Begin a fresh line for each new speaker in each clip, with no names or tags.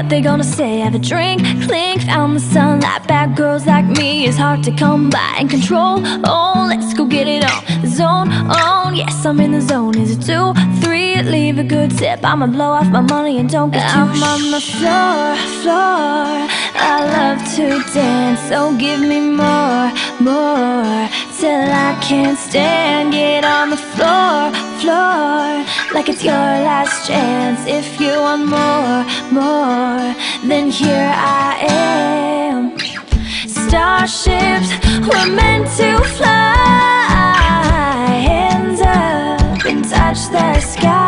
what they gonna say. Have a drink, clink, found the sunlight Bad girls like me is hard to come by And control, oh, let's go get it on. Zone, on, yes, I'm in the zone. Is it two, three, leave a good tip. I'ma blow off my money and don't get too I'm on the floor, floor. I love to dance, so give me more, more. Till I can't stand, get on the floor, floor Like it's your last chance. If you want more, more Then here I am. Starships were meant to fly. Hands up and touch the sky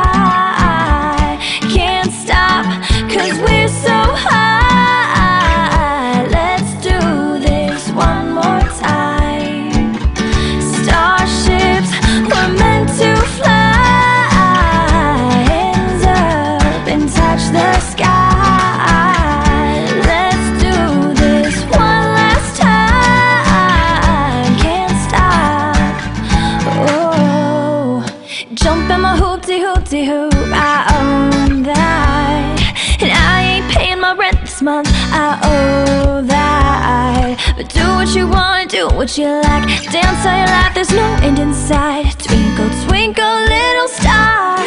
jump in my hoopty hoopty hoop. I own that. And I ain't paying my rent this month. I owe that. But do what you want, do what you like. Dance all your life, there's no end in sight. Twinkle, twinkle, little star.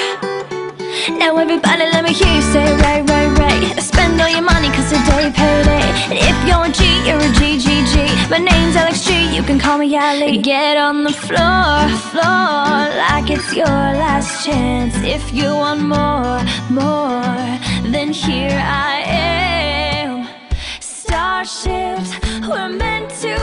Now everybody let me hear you say right, right, right. Spend all your money cause today payday. And if you're a my name's Alex G, you can call me Ali. Get on the floor, floor, like it's your last chance. If you want more, more, then here I am. Starships, were meant to.